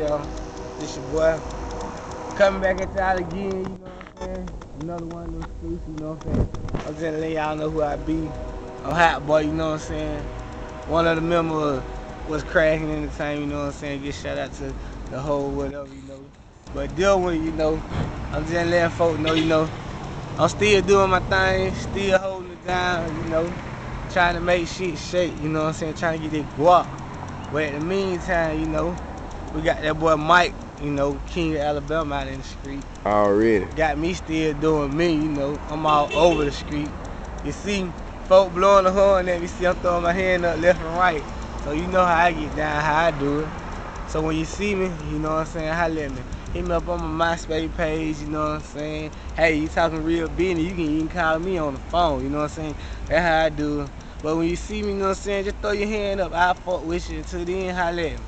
yeah, this your boy. Coming back at y'all again, you know what I'm saying? Another one of those streets, you know what I'm saying? I'm just letting y'all know who I be. I'm Hot Boi, you know what I'm saying? One of the members was the time, you know what I'm saying? Get shout out to the whole whatever, you know. But deal with you know. I'm just letting folks know, you know. I'm still doing my thing, still holding it down, you know. Trying to make shit shake, you know what I'm saying? Trying to get that guap. But in the meantime, you know, we got that boy Mike, you know, King of Alabama out in the street. Already. Got me still doing me, you know. I'm all over the street. You see, folk blowing the horn at me, see I'm throwing my hand up left and right. So you know how I get down, how I do it. So when you see me, you know what I'm saying, holla at me. Hit me up on my MySpace page, you know what I'm saying. Hey, you talking real business, you can even call me on the phone, you know what I'm saying. That's how I do it. But when you see me, you know what I'm saying, just throw your hand up. I'll fuck with you until then, holla at me.